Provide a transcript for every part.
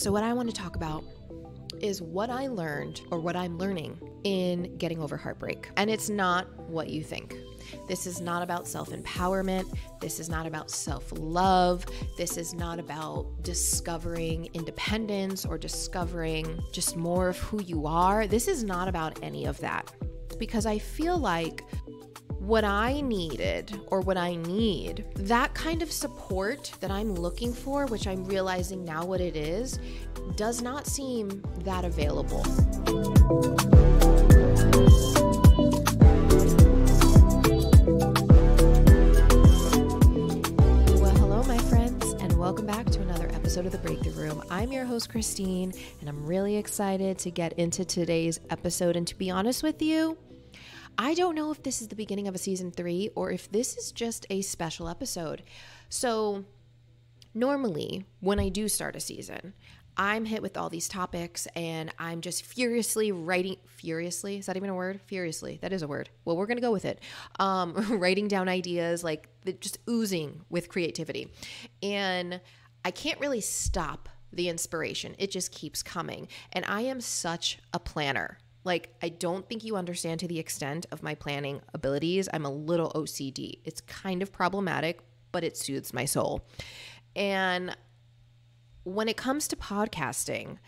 So, what I want to talk about is what I learned or what I'm learning in getting over heartbreak. And it's not what you think. This is not about self empowerment. This is not about self love. This is not about discovering independence or discovering just more of who you are. This is not about any of that. Because I feel like what I needed or what I need, that kind of support that I'm looking for, which I'm realizing now what it is, does not seem that available. Well, hello, my friends, and welcome back to another episode of The Breakthrough Room. I'm your host, Kristine, and I'm really excited to get into today's episode. And to be honest with you, I don't know if this is the beginning of a season three or if this is just a special episode. So, normally, when I do start a season, I'm hit with all these topics and I'm just furiously writing, furiously, is that even a word? Furiously, that is a word. Well, we're gonna go with it. Um, writing down ideas, like just oozing with creativity. And I can't really stop the inspiration, it just keeps coming. And I am such a planner. Like, I don't think you understand to the extent of my planning abilities. I'm a little OCD. It's kind of problematic, but it soothes my soul. And when it comes to podcasting,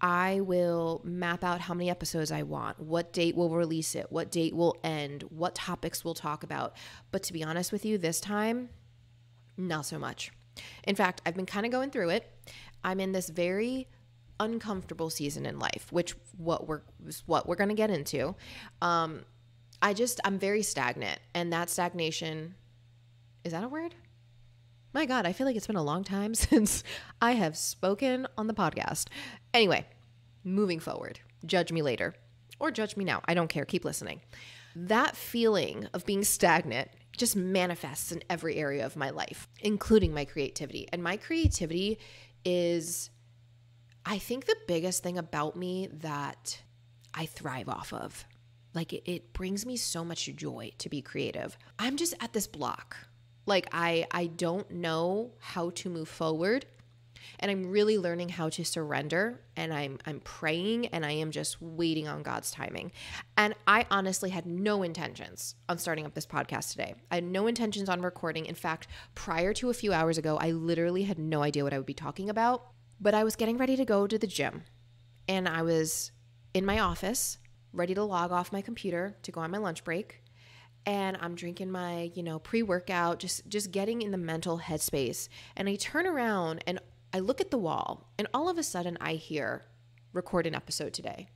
I will map out how many episodes I want, what date we'll release it, what date will end, what topics we'll talk about. But to be honest with you, this time, not so much. In fact, I've been kind of going through it. I'm in this very uncomfortable season in life, which what we're what we're to get into. Um, I just I'm very stagnant, and that stagnation is that a word? My God, I feel like it's been a long time since I have spoken on the podcast. Anyway, moving forward, judge me later or judge me now. I don't care. Keep listening. That feeling of being stagnant just manifests in every area of my life, including my creativity. And my creativity is I think the biggest thing about me that I thrive off of, like it, it, brings me so much joy to be creative. I'm just at this block. Like I I don't know how to move forward. And I'm really learning how to surrender and I'm I'm praying and I am just waiting on God's timing. And I honestly had no intentions on starting up this podcast today. I had no intentions on recording. In fact, prior to a few hours ago, I literally had no idea what I would be talking about. But I was getting ready to go to the gym and I was in my office, ready to log off my computer to go on my lunch break. And I'm drinking my, you know, pre-workout, just just getting in the mental headspace. And I turn around and I look at the wall, and all of a sudden I hear record an episode today.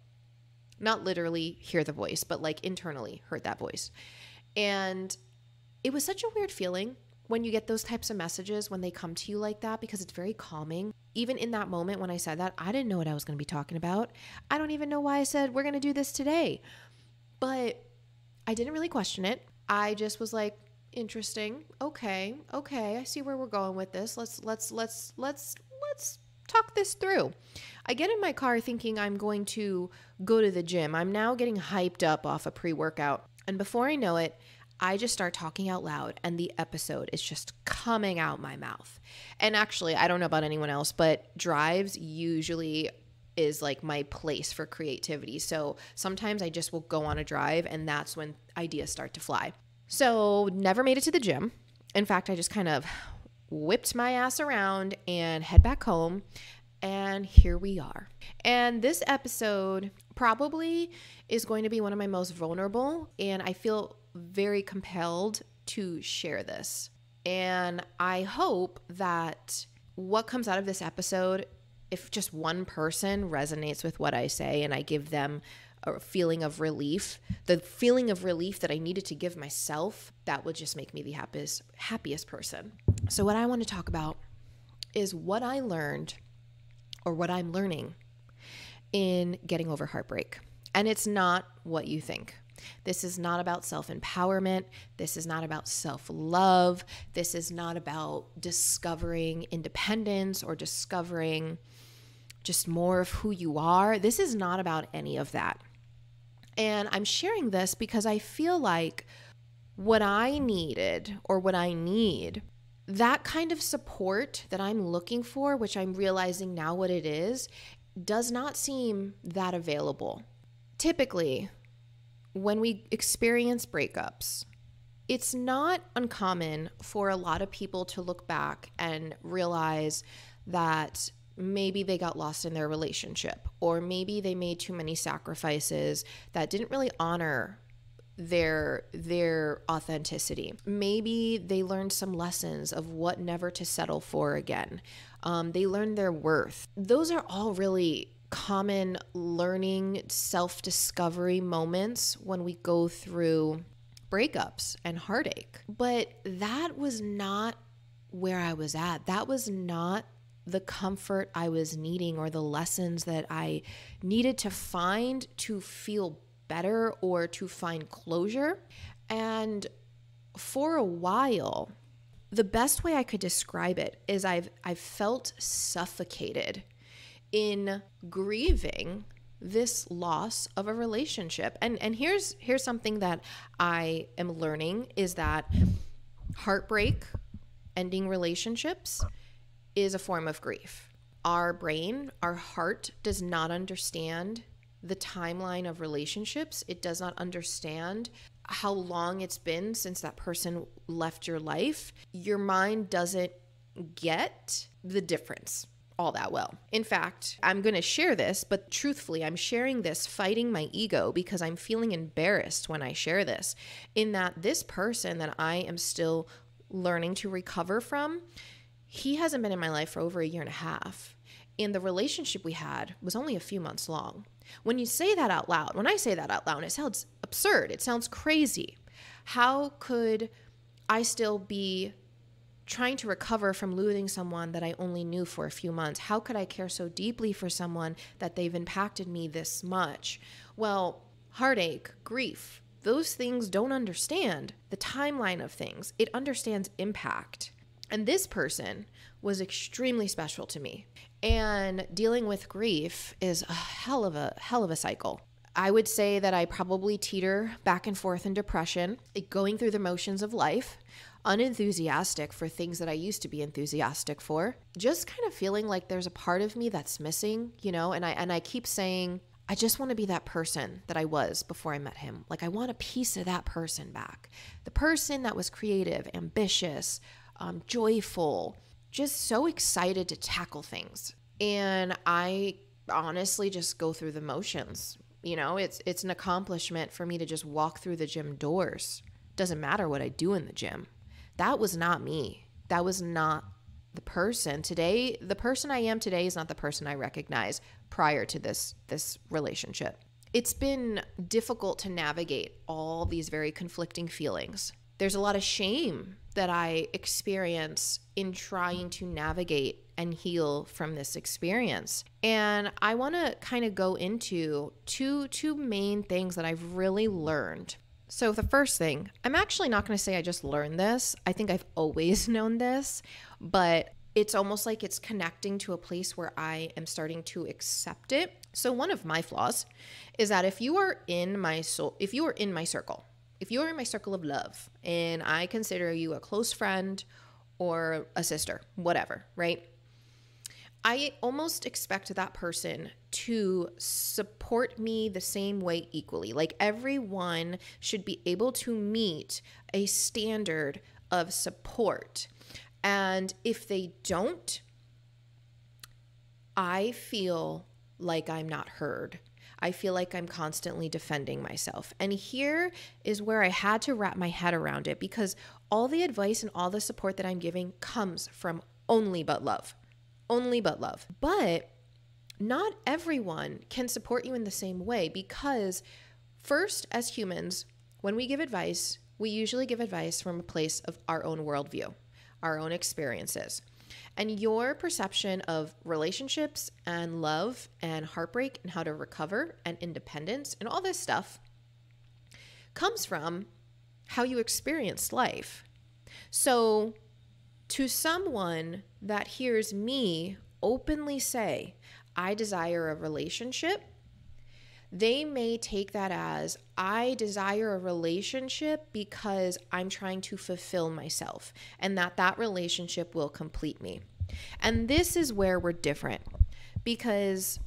Not literally hear the voice, but like internally heard that voice. And it was such a weird feeling when you get those types of messages when they come to you like that because it's very calming. Even in that moment when I said that, I didn't know what I was going to be talking about. I don't even know why I said we're going to do this today. But I didn't really question it. I just was like, interesting. Okay. Okay. I see where we're going with this. Let's let's let's let's let's talk this through. I get in my car thinking I'm going to go to the gym. I'm now getting hyped up off a pre-workout. And before I know it, I just start talking out loud and the episode is just coming out my mouth. And actually, I don't know about anyone else, but drives usually is like my place for creativity. So sometimes I just will go on a drive and that's when ideas start to fly. So, never made it to the gym. In fact, I just kind of whipped my ass around and head back home. And here we are. And this episode probably is going to be one of my most vulnerable. And I feel very compelled to share this. And I hope that what comes out of this episode, if just one person resonates with what I say and I give them a feeling of relief, the feeling of relief that I needed to give myself, that would just make me the happiest happiest person. So what I want to talk about is what I learned or what I'm learning in getting over heartbreak. And it's not what you think. This is not about self empowerment. This is not about self love. This is not about discovering independence or discovering just more of who you are. This is not about any of that. And I'm sharing this because I feel like what I needed or what I need that kind of support that I'm looking for, which I'm realizing now what it is, does not seem that available. Typically, when we experience breakups, it's not uncommon for a lot of people to look back and realize that maybe they got lost in their relationship or maybe they made too many sacrifices that didn't really honor their their authenticity. Maybe they learned some lessons of what never to settle for again. Um, they learned their worth. Those are all really common learning self-discovery moments when we go through breakups and heartache but that was not where i was at that was not the comfort I was needing or the lessons that I needed to find to feel better or to find closure. And for a while, the best way I could describe it is I've I've felt suffocated in grieving this loss of a relationship. And and here's here's something that I am learning is that heartbreak, ending relationships is a form of grief. Our brain, our heart does not understand the timeline of relationships. It does not understand how long it's been since that person left your life. Your mind doesn't get the difference all that well. In fact, I'm going to share this, but truthfully, I'm sharing this fighting my ego because I'm feeling embarrassed when I share this. In that this person that I am still learning to recover from he hasn't been in my life for over a year and a half. And the relationship we had was only a few months long. When you say that out loud, when I say that out loud, it sounds absurd. It sounds crazy. How could I still be trying to recover from losing someone that I only knew for a few months? How could I care so deeply for someone that they've impacted me this much? Well, heartache, grief, those things don't understand the timeline of things. It understands impact. And this person was extremely special to me. And dealing with grief is a hell of a hell of a cycle. I would say that I probably teeter back and forth in depression, going through the motions of life, unenthusiastic for things that I used to be enthusiastic for, just kind of feeling like there's a part of me that's missing, you know, and I and I keep saying I just want to be that person that I was before I met him. Like I want a piece of that person back. The person that was creative, ambitious, um, joyful, just so excited to tackle things. And I honestly just go through the motions. You know, it's it's an accomplishment for me to just walk through the gym doors. Doesn't matter what I do in the gym. That was not me. That was not the person today the person i am today is not the person i recognize prior to this this relationship it's been difficult to navigate all these very conflicting feelings there's a lot of shame that I experience in trying to navigate and heal from this experience. And I want to kind of go into two two main things that I've really learned. So the first thing, I'm actually not going to say I just learned this. I think I've always known this, but it's almost like it's connecting to a place where I am starting to accept it. So one of my flaws is that if you are in my soul, if you are in my circle, if you're in my circle of love and I consider you a close friend or a sister, whatever, right? I almost expect that person to support me the same way equally. Like everyone should be able to meet a standard of support. And if they don't, I feel like I'm not heard. I feel like I'm constantly defending myself. And here is where I had to wrap my head around it because all the advice and all the support that I'm giving comes from only but love. Only but love. But not everyone can support you in the same way because, first, as humans, when we give advice, we usually give advice from a place of our own worldview, our own experiences. And your perception of relationships and love and heartbreak and how to recover and independence and all this stuff comes from how you experienced life. So, to someone that hears me openly say, I desire a relationship, they may take that as I desire a relationship because I'm trying to fulfill myself and that that relationship will complete me. And this is where we're different because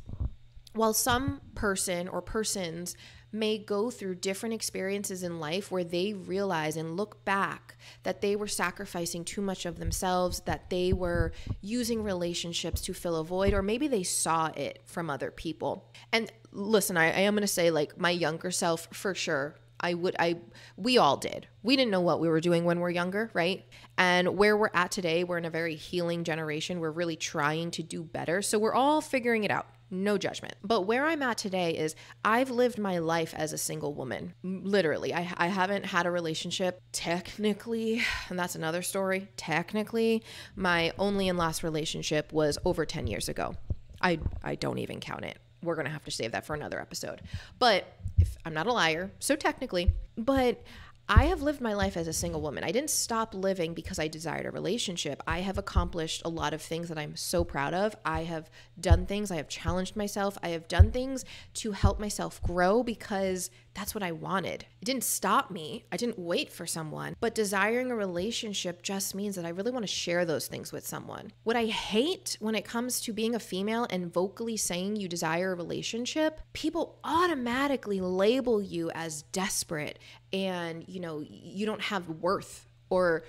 while some person or persons may go through different experiences in life where they realize and look back that they were sacrificing too much of themselves, that they were using relationships to fill a void, or maybe they saw it from other people. And listen, I, I am going to say, like, my younger self for sure. I would, I, we all did. We didn't know what we were doing when we we're younger, right? And where we're at today, we're in a very healing generation. We're really trying to do better. So we're all figuring it out no judgment. But where I'm at today is I've lived my life as a single woman. Literally, I, I haven't had a relationship technically, and that's another story. Technically, my only and last relationship was over 10 years ago. I, I don't even count it. We're going to have to save that for another episode. But if I'm not a liar, so technically, but I have lived my life as a single woman. I didn't stop living because I desired a relationship. I have accomplished a lot of things that I'm so proud of. I have done things, I have challenged myself, I have done things to help myself grow because that's what I wanted. It didn't stop me. I didn't wait for someone. But desiring a relationship just means that I really want to share those things with someone. What I hate when it comes to being a female and vocally saying you desire a relationship, people automatically label you as desperate and, you know, you don't have worth or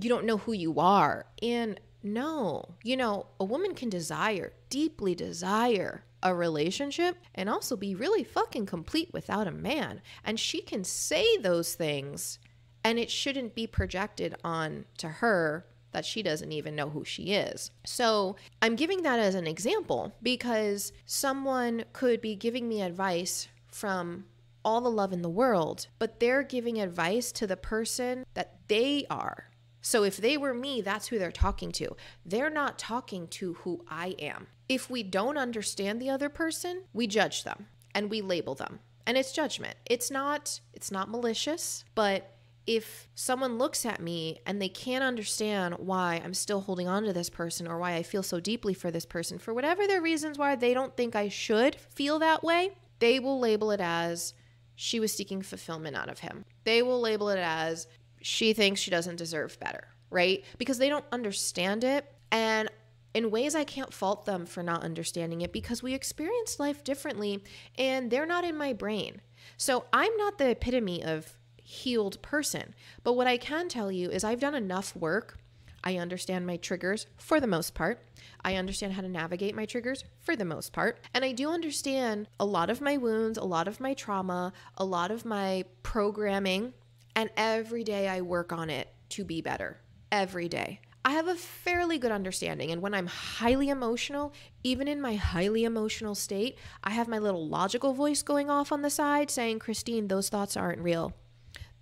you don't know who you are. And no, you know, a woman can desire, deeply desire a relationship and also be really fucking complete without a man. And she can say those things and it shouldn't be projected on to her that she doesn't even know who she is. So, I'm giving that as an example because someone could be giving me advice from all the love in the world, but they're giving advice to the person that they are. So if they were me, that's who they're talking to. They're not talking to who I am. If we don't understand the other person, we judge them and we label them. And it's judgment. It's not it's not malicious, but if someone looks at me and they can't understand why I'm still holding on to this person or why I feel so deeply for this person for whatever their reasons why they don't think I should feel that way, they will label it as she was seeking fulfillment out of him. They will label it as she thinks she doesn't deserve better, right? Because they don't understand it. And in ways I can't fault them for not understanding it because we experience life differently and they're not in my brain. So I'm not the epitome of healed person. But what I can tell you is I've done enough work. I understand my triggers for the most part. I understand how to navigate my triggers for the most part. And I do understand a lot of my wounds, a lot of my trauma, a lot of my programming. And every day I work on it to be better. Every day. I have a fairly good understanding. And when I'm highly emotional, even in my highly emotional state, I have my little logical voice going off on the side saying, Kristine, those thoughts aren't real.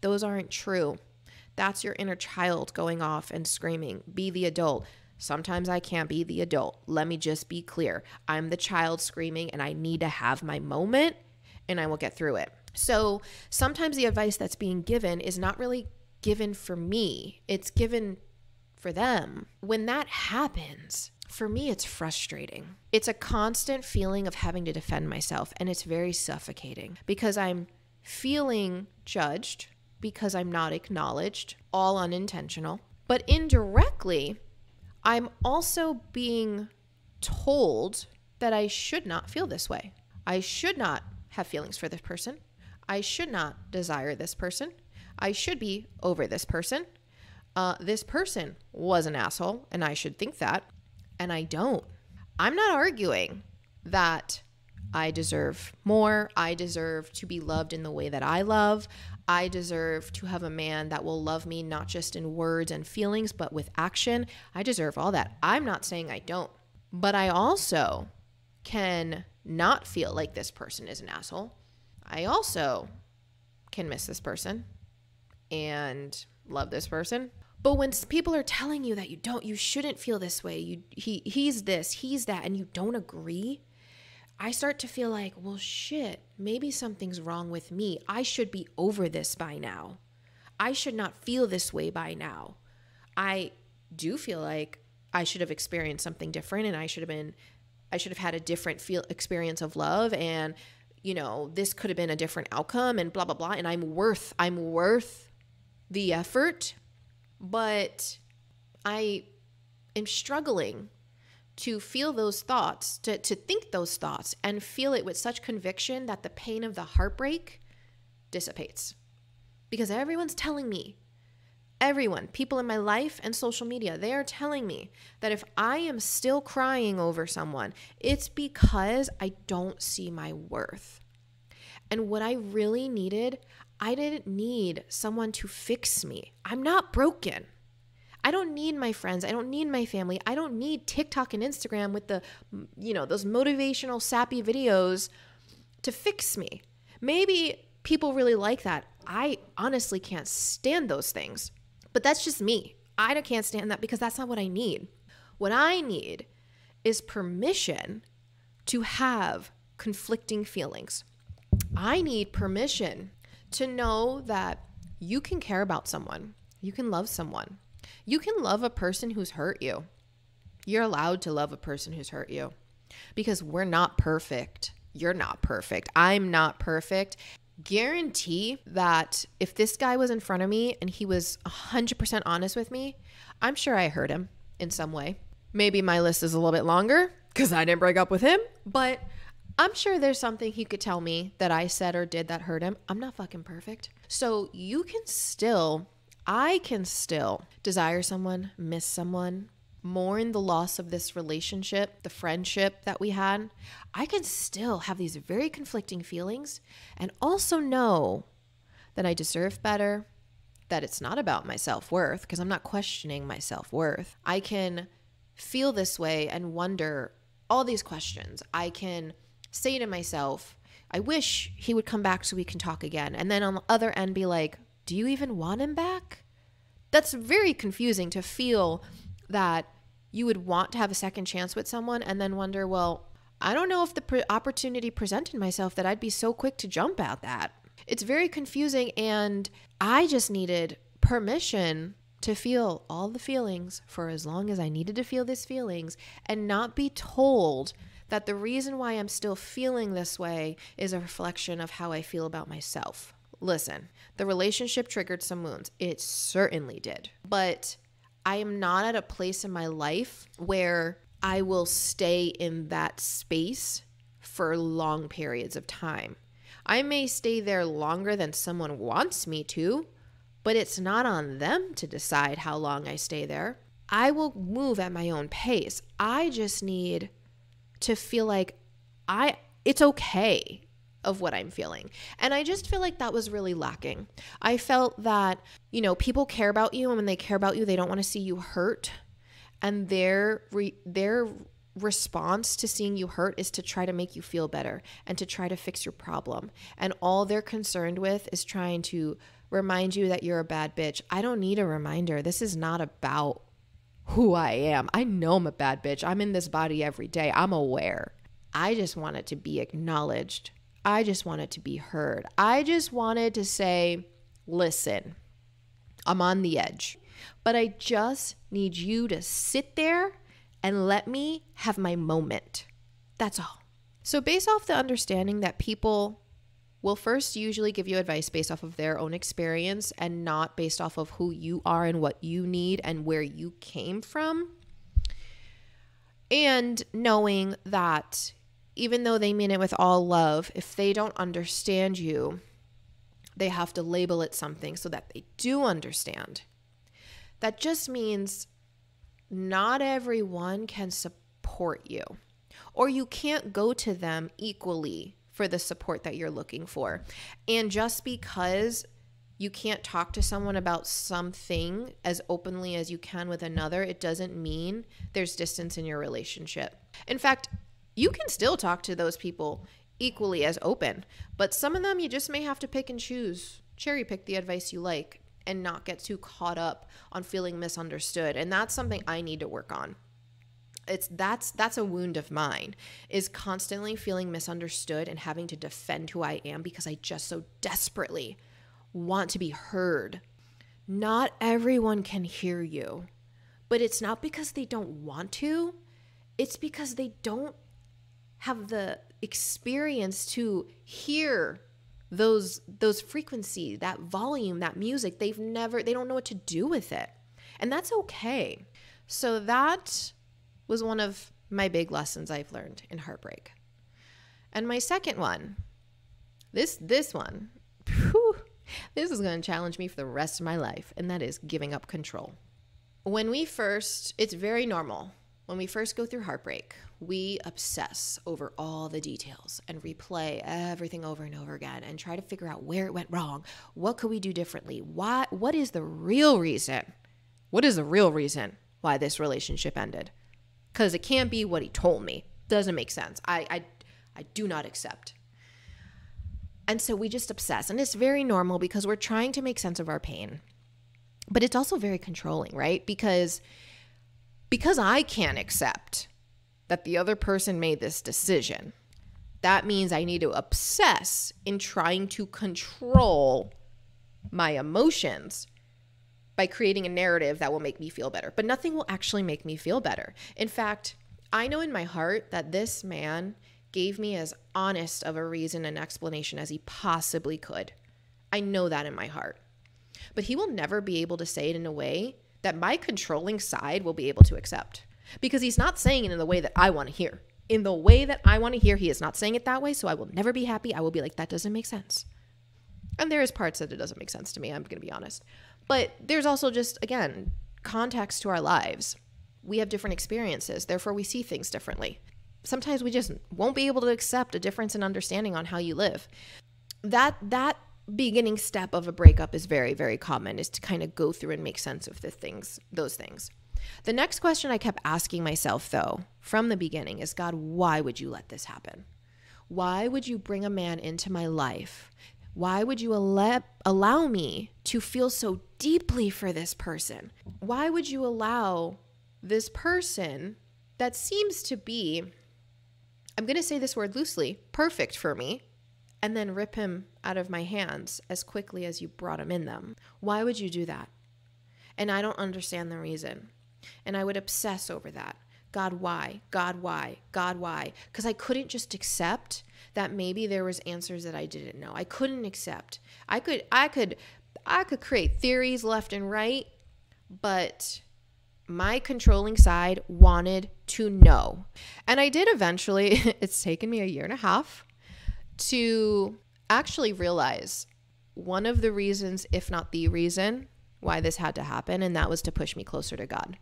Those aren't true. That's your inner child going off and screaming. Be the adult. Sometimes I can't be the adult. Let me just be clear. I'm the child screaming and I need to have my moment and I will get through it. So sometimes the advice that's being given is not really given for me, it's given for them. When that happens, for me, it's frustrating. It's a constant feeling of having to defend myself, and it's very suffocating because I'm feeling judged because I'm not acknowledged, all unintentional. But indirectly, I'm also being told that I should not feel this way. I should not have feelings for this person. I should not desire this person. I should be over this person uh, this person was an asshole and I should think that. And I don't. I'm not arguing that I deserve more. I deserve to be loved in the way that I love. I deserve to have a man that will love me not just in words and feelings, but with action. I deserve all that. I'm not saying I don't, but I also can not feel like this person is an asshole. I also can miss this person and love this person. But when people are telling you that you don't, you shouldn't feel this way. You he he's this, he's that, and you don't agree. I start to feel like, well, shit, maybe something's wrong with me. I should be over this by now. I should not feel this way by now. I do feel like I should have experienced something different and I should have been I should have had a different feel experience of love and you know, this could have been a different outcome and blah, blah, blah. And I'm worth, I'm worth the effort. But I am struggling to feel those thoughts, to, to think those thoughts, and feel it with such conviction that the pain of the heartbreak dissipates. Because everyone's telling me, everyone, people in my life and social media, they are telling me that if I am still crying over someone, it's because I don't see my worth. And what I really needed, I didn't need someone to fix me. I'm not broken. I don't need my friends. I don't need my family. I don't need TikTok and Instagram with the, you know, those motivational, sappy videos to fix me. Maybe people really like that. I honestly can't stand those things. But that's just me. I can't stand that because that's not what I need. What I need is permission to have conflicting feelings. I need permission to know that you can care about someone, you can love someone, you can love a person who's hurt you. You're allowed to love a person who's hurt you because we're not perfect. You're not perfect. I'm not perfect. Guarantee that if this guy was in front of me and he was 100% honest with me, I'm sure I hurt him in some way. Maybe my list is a little bit longer because I didn't break up with him, but I'm sure there's something he could tell me that I said or did that hurt him. I'm not fucking perfect. So you can still I can still desire someone, miss someone, mourn the loss of this relationship, the friendship that we had. I can still have these very conflicting feelings and also know that I deserve better, that it's not about my self worth, because I'm not questioning my self worth. I can feel this way and wonder all these questions. I can say to myself, I wish he would come back so we can talk again. And then on the other end, be like, do you even want him back? That's very confusing to feel that you would want to have a second chance with someone and then wonder, well, I don't know if the pre- opportunity presented myself that I'd be so quick to jump at that. It's very confusing, and I just needed permission to feel all the feelings for as long as I needed to feel these feelings and not be told that the reason why I'm still feeling this way is a reflection of how I feel about myself. Listen, the relationship triggered some wounds. It certainly did. But I am not at a place in my life where I will stay in that space for long periods of time. I may stay there longer than someone wants me to, but it's not on them to decide how long I stay there. I will move at my own pace. I just need to feel like I it's okay of what I'm feeling. And I just feel like that was really lacking. I felt that, you know, people care about you and when they care about you, they don't want to see you hurt. And their re- their response to seeing you hurt is to try to make you feel better and to try to fix your problem. And all they're concerned with is trying to remind you that you're a bad bitch. I don't need a reminder. This is not about who I am. I know I'm a bad bitch. I'm in this body every day. I'm aware. I just want it to be acknowledged I just wanted to be heard. I just wanted to say, listen, I'm on the edge, but I just need you to sit there and let me have my moment. That's all. So, based off the understanding that people will first usually give you advice based off of their own experience and not based off of who you are and what you need and where you came from, and knowing that even though they mean it with all love, if they don't understand you, they have to label it something so that they do understand. That just means not everyone can support you, or you can't go to them equally for the support that you're looking for. And just because you can't talk to someone about something as openly as you can with another, it doesn't mean there's distance in your relationship. In fact, you can still talk to those people equally as open, but some of them you just may have to pick and choose, cherry pick the advice you like and not get too caught up on feeling misunderstood. And that's something I need to work on. It's that's that's a wound of mine is constantly feeling misunderstood and having to defend who I am because I just so desperately want to be heard. Not everyone can hear you, but it's not because they don't want to. It's because they don't have the experience to hear those those frequency, that volume, that music. They've never they don't know what to do with it. And that's okay. So that was one of my big lessons I've learned in heartbreak. And my second one, this this one, whew, this is going to challenge me for the rest of my life, and that is giving up control. When we first, it's very normal. When we first go through heartbreak, we obsess over all the details and replay everything over and over again and try to figure out where it went wrong. What could we do differently? Why what is the real reason? What is the real reason why this relationship ended? Cuz it can't be what he told me. Doesn't make sense. I I I do not accept. And so we just obsess and it's very normal because we're trying to make sense of our pain. But it's also very controlling, right? Because because I can't accept that the other person made this decision, that means I need to obsess in trying to control my emotions by creating a narrative that will make me feel better. But nothing will actually make me feel better. In fact, I know in my heart that this man gave me as honest of a reason and explanation as he possibly could. I know that in my heart. But he will never be able to say it in a way that my controlling side will be able to accept because he's not saying it in the way that I want to hear. In the way that I want to hear, he is not saying it that way. So I will never be happy. I will be like, that doesn't make sense. And there is parts that it doesn't make sense to me. I'm going to be honest. But there's also just, again, context to our lives. We have different experiences. Therefore, we see things differently. Sometimes we just won't be able to accept a difference in understanding on how you live. That, that beginning step of a breakup is very, very common, is to kind of go through and make sense of the things, those things. The next question I kept asking myself, though, from the beginning is God, why would you let this happen? Why would you bring a man into my life? Why would you allow, allow me to feel so deeply for this person? Why would you allow this person that seems to be, I'm going to say this word loosely, perfect for me, and then rip him out of my hands as quickly as you brought him in them? Why would you do that? And I don't understand the reason. And I would obsess over that. God, why? God, why? God, why? Because I couldn't just accept that maybe there was answers that I didn't know. I couldn't accept. I could I could I could create theories left and right, but my controlling side wanted to know. And I did eventually. it's taken me a year and a half to actually realize one of the reasons, if not the reason, why this had to happen, and that was to push me closer to God.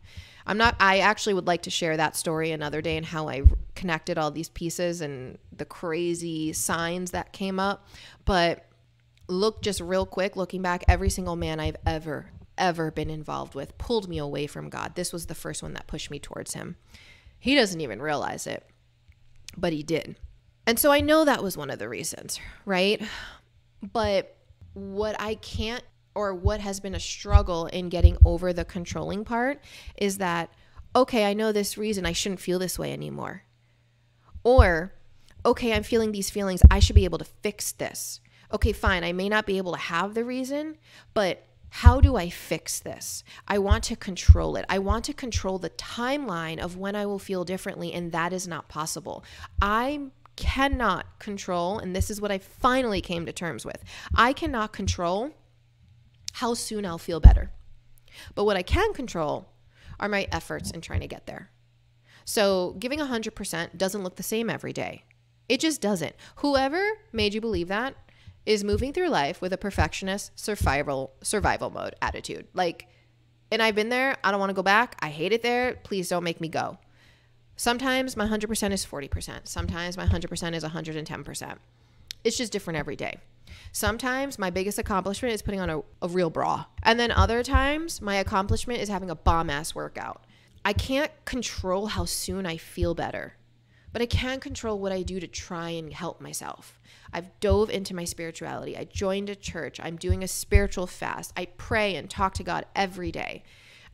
I'm not, I actually would like to share that story another day and how I connected all these pieces and the crazy signs that came up. But look, just real quick, looking back, every single man I've ever, ever been involved with pulled me away from God. This was the first one that pushed me towards Him. He doesn't even realize it, but He did. And so I know that was one of the reasons, right? But what I can't or what has been a struggle in getting over the controlling part is that, okay, I know this reason I shouldn't feel this way anymore. Or, okay, I'm feeling these feelings. I should be able to fix this. Okay, fine. I may not be able to have the reason, but how do I fix this? I want to control it. I want to control the timeline of when I will feel differently, and that is not possible. I cannot control, and this is what I finally came to terms with I cannot control how soon I'll feel better. But what I can control are my efforts in trying to get there. So giving 100% doesn't look the same every day. It just doesn't. Whoever made you believe that is moving through life with a perfectionist survival survival mode attitude. Like and I've been there, I don't want to go back. I hate it there. Please don't make me go. Sometimes my 100% is 40%. Sometimes my 100% is 110%. It's just different every day. Sometimes my biggest accomplishment is putting on a, a real bra. And then other times, my accomplishment is having a bomb ass workout. I can't control how soon I feel better, but I can control what I do to try and help myself. I've dove into my spirituality. I joined a church. I'm doing a spiritual fast. I pray and talk to God every day.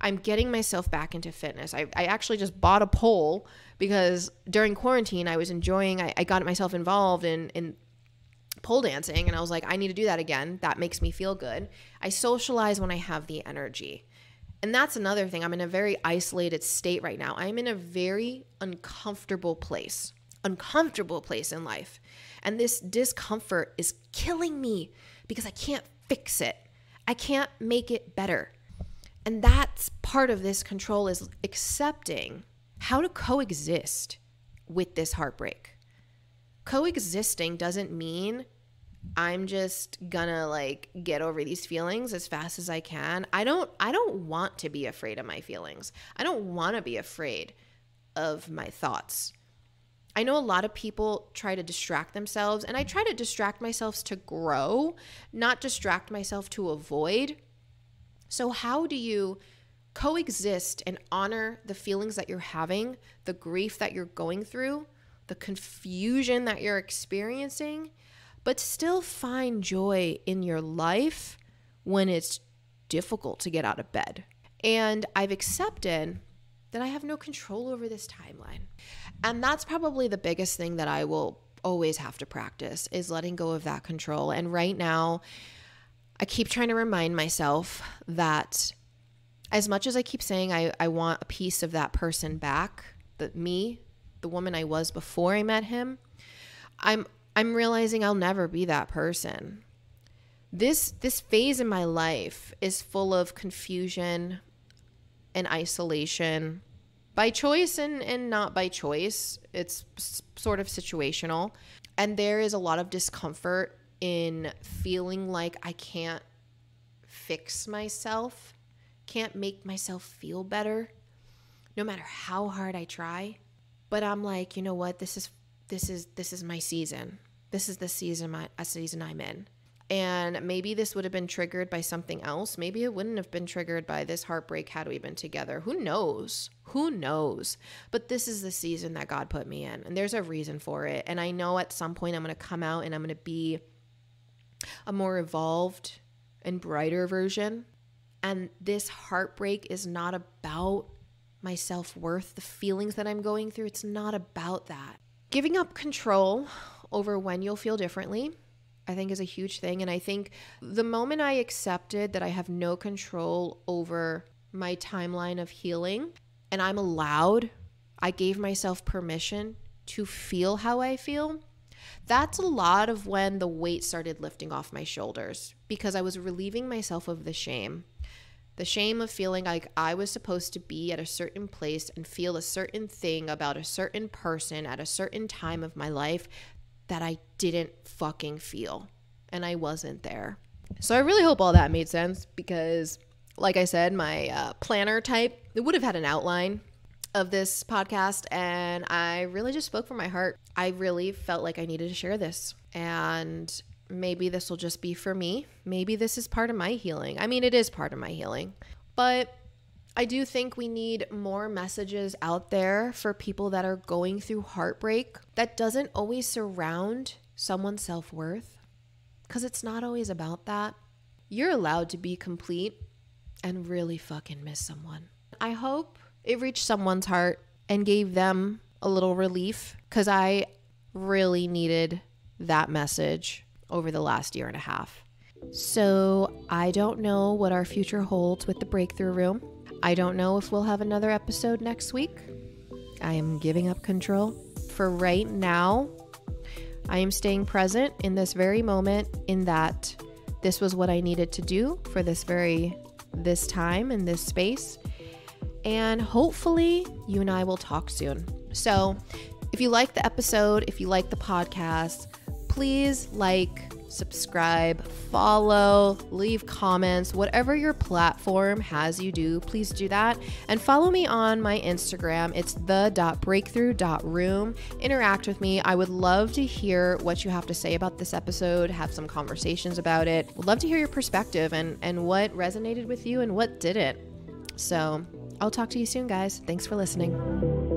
I'm getting myself back into fitness. I, I actually just bought a pole because during quarantine I was enjoying, I, I got myself involved in, in pole dancing and I was like, I need to do that again. That makes me feel good. I socialize when I have the energy. And that's another thing. I'm in a very isolated state right now. I'm in a very uncomfortable place. uncomfortable place in life. And this discomfort is killing me because I can't fix it. I can't make it better. And that's part of this control is accepting how to coexist with this heartbreak. Coexisting doesn't mean I'm just gonna like get over these feelings as fast as I can. I don't I don't want to be afraid of my feelings. I don't want to be afraid of my thoughts. I know a lot of people try to distract themselves and I try to distract myself to grow, not distract myself to avoid. So how do you coexist and honor the feelings that you're having, the grief that you're going through, the confusion that you're experiencing? but still find joy in your life when it's difficult to get out of bed. And I've accepted that I have no control over this timeline. And that's probably the biggest thing that I will always have to practice is letting go of that control. And right now, I keep trying to remind myself that as much as I keep saying I, I want a piece of that person back, that me, the woman I was before I met him, I'm I'm realizing I'll never be that person. This this phase in my life is full of confusion and isolation by choice and, and not by choice. It's sort of situational. And there is a lot of discomfort in feeling like I can't fix myself, can't make myself feel better, no matter how hard I try. But I'm like, you know what? This is this is this is my season. This is the season my a season I'm in. And maybe this would have been triggered by something else. Maybe it wouldn't have been triggered by this heartbreak had we been together. Who knows? Who knows? But this is the season that God put me in. And there's a reason for it. And I know at some point I'm going to come out and I'm going to be a more evolved and brighter version. And this heartbreak is not about my self worth, the feelings that I'm going through. It's not about that. Giving up control over when you'll feel differently, I think is a huge thing. And I think the moment I accepted that I have no control over my timeline of healing and I'm allowed, I gave myself permission to feel how I feel. That's a lot of when the weight started lifting off my shoulders because I was relieving myself of the shame the shame of feeling like I was supposed to be at a certain place and feel a certain thing about a certain person at a certain time of my life that I didn't fucking feel. And I wasn't there. So I really hope all that made sense because, like I said, my uh, planner type, it would have had an outline of this podcast and I really just spoke from my heart. I really felt like I needed to share this. And maybe this will just be for me. Maybe this is part of my healing. I mean, it is part of my healing. But I do think we need more messages out there for people that are going through heartbreak that doesn't always surround someone's self worth because it's not always about that. You're allowed to be complete and really fucking miss someone. I hope it reached someone's heart and gave them a little relief because I really needed that message over the last year and a half. So I don't know what our future holds with the breakthrough room. I don't know if we'll have another episode next week. I am giving up control. For right now, I am staying present in this very moment in that this was what I needed to do for this very this time in this space. And hopefully you and I will talk soon. So, if you like the episode, if you like the podcast, please like, subscribe, follow, leave comments, whatever your platform has you do, please do that. And follow me on my Instagram. It's the.breakthrough.room. Interact with me. I would love to hear what you have to say about this episode, have some conversations about it. Would love to hear your perspective and, and what resonated with you and what didn't. So I'll talk to you soon, guys. Thanks for listening.